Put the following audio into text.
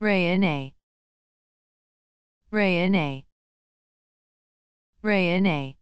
Rayane Rayane Rayane